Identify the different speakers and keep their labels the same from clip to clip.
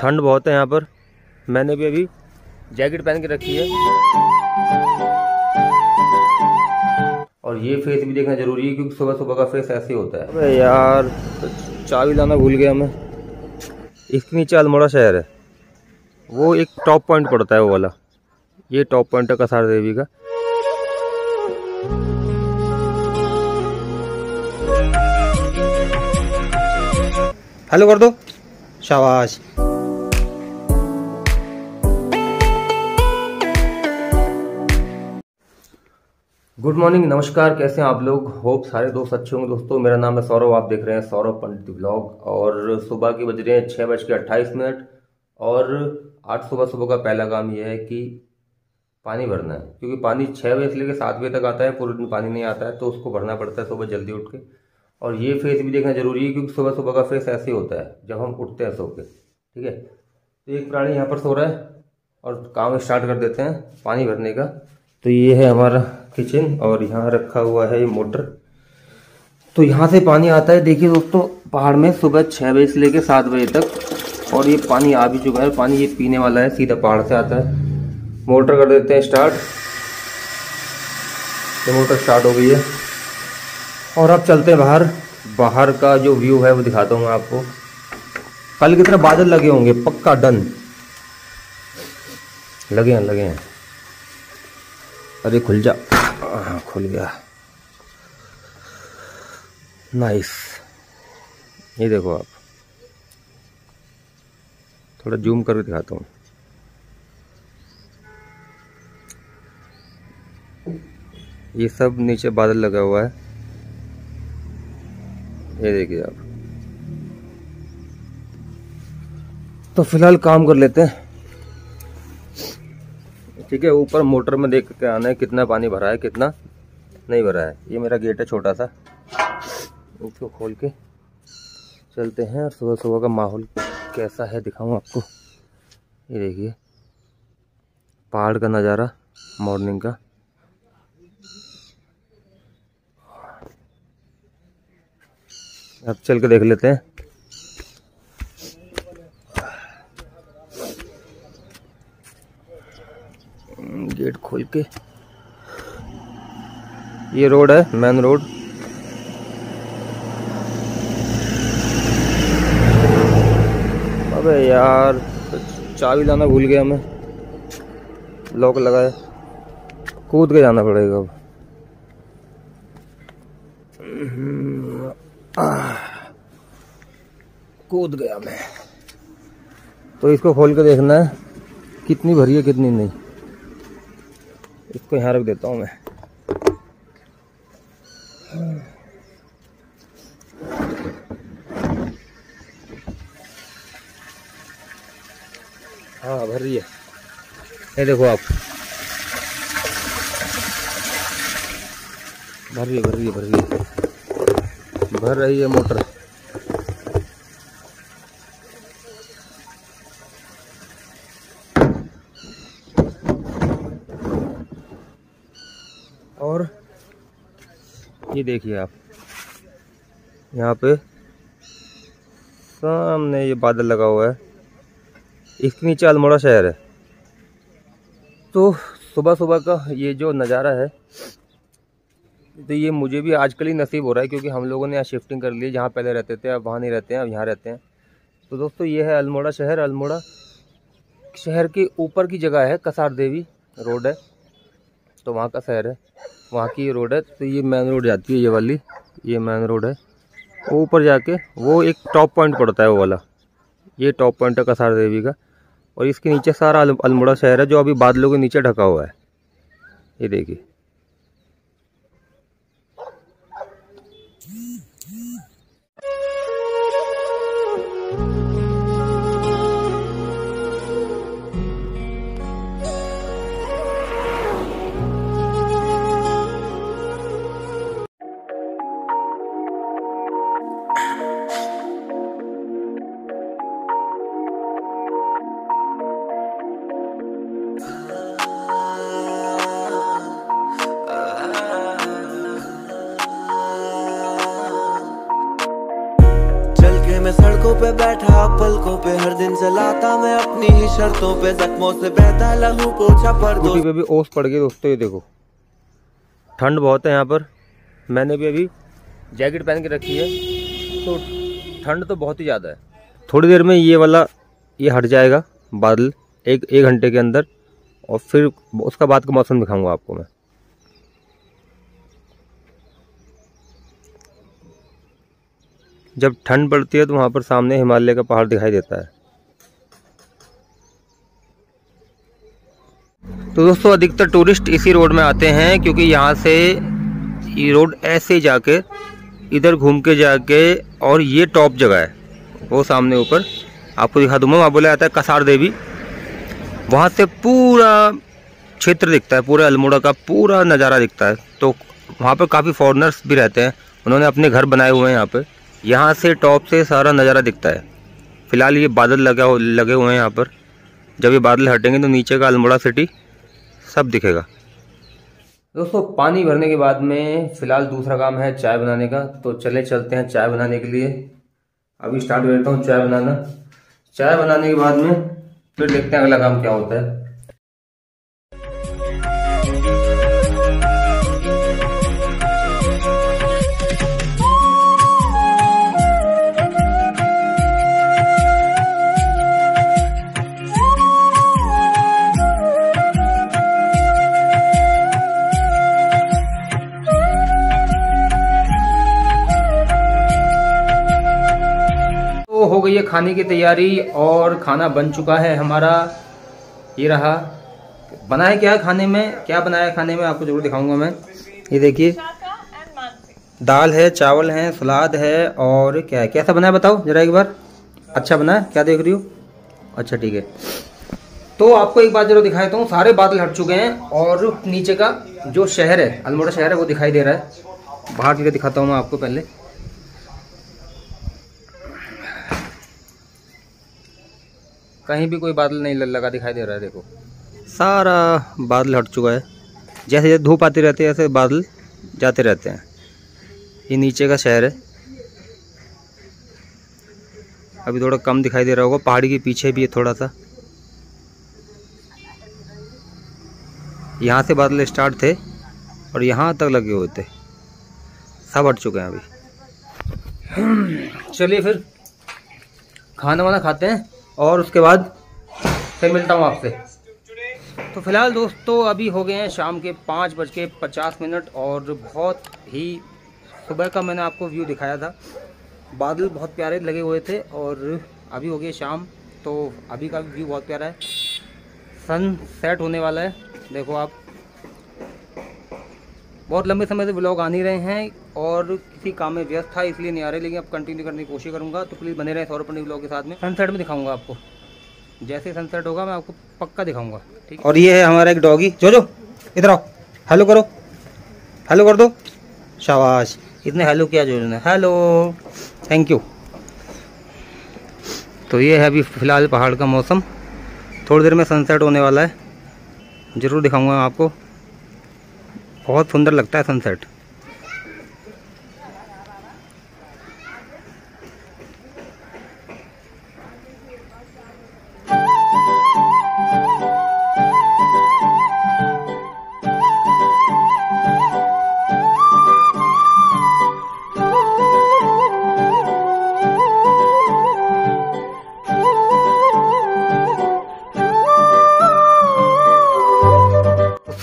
Speaker 1: ठंड बहुत है यहाँ पर। मैंने भी अभी जैकेट पहन के रखी है। और ये फेस भी देखना ज़रूरी है, क्योंकि सुबह सुबह का फेस ऐसे होता है। अरे यार, चाबी लाना भूल गया मैं। इसके नीचे अल्मोड़ा शहर है। वो एक टॉप पॉइंट पड़ता है वो वाला। ये टॉप पॉइंट है कसार देवी का। हेलो कर दो शाबाश गुड मॉर्निंग नमस्कार, कैसे हैं आप लोग? होप सारे दोस्त अच्छे होंगे दोस्तों। मेरा नाम है सौरभ, आप देख रहे हैं सौरभ पंडित ब्लॉग और सुबह की बज रहे हैं छः बज के अट्ठाईस मिनट। और आज सुबह सुबह का पहला काम यह है कि पानी भरना है। क्योंकि पानी छः बजे से लेकर सात बजे तक आता है, पूरे दिन पानी नहीं आता है तो उसको भरना पड़ता है सुबह जल्दी उठ के। और ये फेस भी देखना ज़रूरी है क्योंकि सुबह सुबह का फेस ऐसे होता है, जब हम उठते हैं सो के, ठीक है? तो एक प्राणी यहाँ पर सो रहा है और काम स्टार्ट कर देते हैं पानी भरने का। तो ये है हमारा किचन और यहाँ रखा हुआ है ये मोटर तो यहाँ से पानी आता है, देखिए दोस्तों, पहाड़ में सुबह छः बजे से लेकर सात बजे तक और ये पानी आ भी चुका है, पानी ये पीने वाला है, सीधा पहाड़ से आता है। मोटर कर देते हैं स्टार्ट ये मोटर स्टार्ट हो गई है। और अब चलते हैं बाहर। बाहर का जो व्यू है वो दिखाता हूँ मैं आपको। कल की तरह बादल लगे होंगे, पक्का डन। लगे हैं लगे हैं। अरे, खुल जा। हाँ खुल गया। नाइस ये देखो आप। थोड़ा जूम करके दिखाता हूँ। ये सब नीचे बादल लगा हुआ है। ये देखिए आप। तो फ़िलहाल काम कर लेते हैं। ठीक है, ऊपर मोटर में देख के आना है, कितना पानी भरा है, कितना नहीं भरा है। ये मेरा गेट है छोटा सा। इसको खोल के चलते हैं और सुबह सुबह का माहौल कैसा है दिखाऊँ आपको। ये देखिए, पहाड़ का नज़ारा मॉर्निंग का। अब चल के देख लेते हैं। गेट खोल के। ये रोड है मेन रोड। अबे यार, चाबी लाना भूल गया मैं। लॉक लगाया। कूद के जाना पड़ेगा अब। कूद गया मैं। तो इसको खोल के देखना है, कितनी भरी है, कितनी नहीं। इसको यहाँ रख देता हूँ मैं। हाँ भर रही है। ये देखो आप। भर रही है, भर रही है, भर रही है। भर रही है मोटर। और ये देखिए आप, यहाँ पे सामने ये बादल लगा हुआ है। इसके नीचे अल्मोड़ा शहर है। तो सुबह सुबह का ये जो नज़ारा है तो ये मुझे भी आजकल ही नसीब हो रहा है क्योंकि हम लोगों ने यहाँ शिफ्टिंग कर ली, जहाँ पहले रहते थे, अब वहाँ नहीं रहते हैं, अब यहाँ रहते हैं। तो दोस्तों, ये है अल्मोड़ा शहर। अल्मोड़ा शहर के ऊपर की जगह है कसार देवी रोड है। तो वहाँ का शहर है। वहाँ की रोड है। तो ये मेन रोड जाती है ये वाली। ये मेन रोड है। वो ऊपर जाके, वो एक टॉप पॉइंट पड़ता है वो वाला। ये टॉप पॉइंट है कसार देवी का। और इसके नीचे सारा अल्मोड़ा शहर है, जो अभी बादलों के नीचे ढका हुआ है। ये देखिए।
Speaker 2: के मैं सड़कों पे बैठा, पलकों पे हर दिन चलाता मैं अपनी ही शर्तों पे। जख्मों से बहता, लहू पोछा पर दो।
Speaker 1: पे भी ओस पड़ गई दोस्तों, ये देखो। ठंड बहुत है यहाँ पर। मैंने भी अभी जैकेट पहन के रखी है तो ठंड तो बहुत ही ज़्यादा है। थोड़ी देर में ये वाला, ये हट जाएगा बादल, एक एक घंटे के अंदर। और फिर उसका बाद का मौसम दिखाऊँगा आपको मैं। जब ठंड पड़ती है तो वहाँ पर सामने हिमालय का पहाड़ दिखाई देता है। तो दोस्तों, अधिकतर टूरिस्ट इसी रोड में आते हैं क्योंकि यहाँ से ये रोड ऐसे जाके, इधर घूम के जाके, और ये टॉप जगह है, वो सामने ऊपर। आपको दिखा दूँगा, वहाँ बोला जाता है कसार देवी। वहाँ से पूरा क्षेत्र दिखता है, पूरे अल्मोड़ा का पूरा नज़ारा दिखता है। तो वहाँ पर काफ़ी फॉरनर्स भी रहते हैं, उन्होंने अपने घर बनाए हुए हैं यहाँ पे। यहाँ से टॉप से सारा नज़ारा दिखता है। फ़िलहाल ये बादल लगा लगे हुए हैं यहाँ पर। जब ये बादल हटेंगे तो नीचे का अल्मोड़ा सिटी सब दिखेगा। दोस्तों, पानी भरने के बाद में फ़िलहाल दूसरा काम है चाय बनाने का। तो चले चलते हैं चाय बनाने के लिए। अभी स्टार्ट करता हूँ चाय बनाना। चाय बनाने के बाद में फिर देखते हैं अगला काम क्या होता है। हो गई है खाने की तैयारी और खाना बन चुका है हमारा। ये रहा। बनाया क्या खाने में? क्या बनाया खाने में? आपको ज़रूर दिखाऊँगा मैं। ये देखिए। दाल है, चावल है, सलाद है और क्या है? कैसा बनाया बताओ जरा एक बार। अच्छा बना है? क्या देख रही हो? अच्छा ठीक है। तो आपको एक बात ज़रूर दिखाई देता हूँ। सारे बादल हट चुके हैं और नीचे का जो शहर है, अल्मोड़ा शहर है, वो दिखाई दे रहा है। बाहर की दिखाता हूँ मैं आपको पहले। कहीं भी कोई बादल नहीं लगा दिखाई दे रहा है देखो। सारा बादल हट चुका है। जैसे जैसे धूप आती रहती है ऐसे बादल जाते रहते हैं। ये नीचे का शहर है। अभी थोड़ा कम दिखाई दे रहा होगा पहाड़ी के पीछे भी है थोड़ा सा। यहाँ से बादल स्टार्ट थे और यहाँ तक लगे हुए थे। सब हट चुके हैं अभी। चलिए फिर खाना वाना खाते हैं। और उसके बाद फिर मिलता हूँ आपसे। तो फ़िलहाल दोस्तों, अभी हो गए हैं शाम के पाँच बज के पचास मिनट और बहुत ही सुबह का मैंने आपको व्यू दिखाया था। बादल बहुत प्यारे लगे हुए थे और अभी हो गई शाम तो अभी का व्यू बहुत प्यारा है। सन सेट होने वाला है। देखो आप, बहुत लंबे समय से ब्लॉग आ नहीं रहे हैं। और किसी काम में व्यस्त था, इसलिए नहीं आ रहे, लेकिन अब कंटिन्यू करने की कोशिश करूँगा। तो प्लीज़ बने रहे सौरभ पंडित ब्लॉग के साथ में। सनसेट में दिखाऊँगा आपको। जैसे सनसेट होगा, मैं आपको पक्का दिखाऊँगा, ठीक और ये है हमारा एक डॉगी जो जो, इधर आओ। हेलो करो। हेलो कर दो। शाबाश। इतने हेलो किया जो ने हेलो थैंक यू तो ये है अभी फ़िलहाल पहाड़ का मौसम। थोड़ी देर में सनसेट होने वाला है। ज़रूर दिखाऊँगा आपको। बहुत सुंदर लगता है सनसेट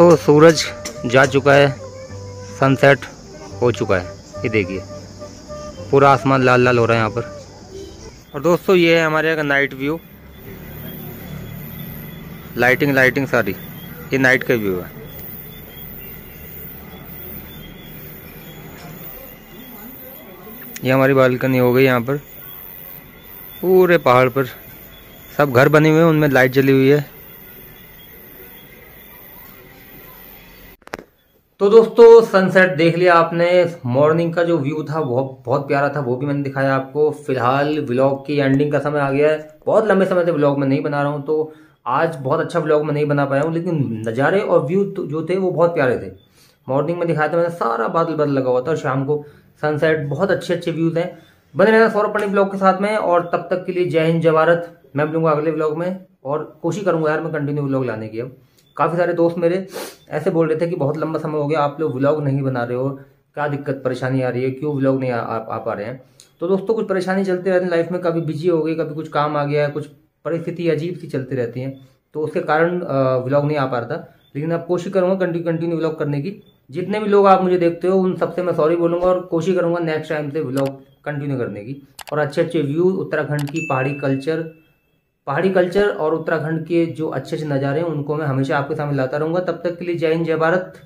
Speaker 1: तो सूरज जा चुका है सनसेट हो चुका है। ये देखिए, पूरा आसमान लाल लाल हो रहा है यहाँ पर। और दोस्तों, ये है हमारे यहाँ का नाइट व्यू लाइटिंग लाइटिंग सारी, ये नाइट का व्यू है। ये हमारी बालकनी हो गई यहाँ पर। पूरे पहाड़ पर सब घर बने हुए हैं, उनमें लाइट जली हुई है। तो दोस्तों सनसेट देख लिया आपने। मॉर्निंग का जो व्यू था, वो बहुत प्यारा था, वो भी मैंने दिखाया आपको। फ़िलहाल व्लॉग की एंडिंग का समय आ गया है। बहुत लंबे समय से व्लॉग में नहीं बना रहा हूँ तो आज बहुत अच्छा व्लॉग में नहीं बना पाया हूँ, लेकिन नज़ारे और व्यू तो जो थे, वो बहुत प्यारे थे। मॉर्निंग में दिखाया था मैंने, सारा बादल बादल लगा हुआ था और शाम को सनसेट बहुत अच्छे अच्छे व्यूज़ हैं। बने रहना सौरभ पंडित ब्लॉग के साथ में, और तब तक के लिए जय हिंद, जय भारत। मैं मिलूँगा अगले ब्लॉग में, और कोशिश करूँगा यार मैं कंटिन्यू ब्लॉग लाने की अब। काफ़ी सारे दोस्त मेरे ऐसे बोल रहे थे कि बहुत लंबा समय हो गया आप लोग ब्लॉग नहीं बना रहे हो। क्या दिक्कत परेशानी आ रही है? क्यों ब्लॉग नहीं आ, आ, आ पा रहे हैं? तो दोस्तों कुछ परेशानी चलती रहती है लाइफ में कभी बिज़ी हो गई कभी कुछ काम आ गया है कुछ परिस्थिति अजीब सी चलती रहती है। तो उसके कारण व्लॉग नहीं आ पा रहा था। लेकिन अब कोशिश करूँगा कंटिन्यू कंटिन्यू व्लॉग करने की। जितने भी लोग आप मुझे देखते हो उन सबसे मैं सॉरी बोलूँगा और कोशिश करूँगा नेक्स्ट टाइम से व्लॉग कंटिन्यू करने की। और अच्छे अच्छे व्यू उत्तराखंड की पहाड़ी कल्चर पहाड़ी कल्चर और उत्तराखंड के जो अच्छे अच्छे नज़ारे हैं, उनको मैं हमेशा आपके सामने लाता रहूँगा। तब तक के लिए जय हिंद, जय भारत।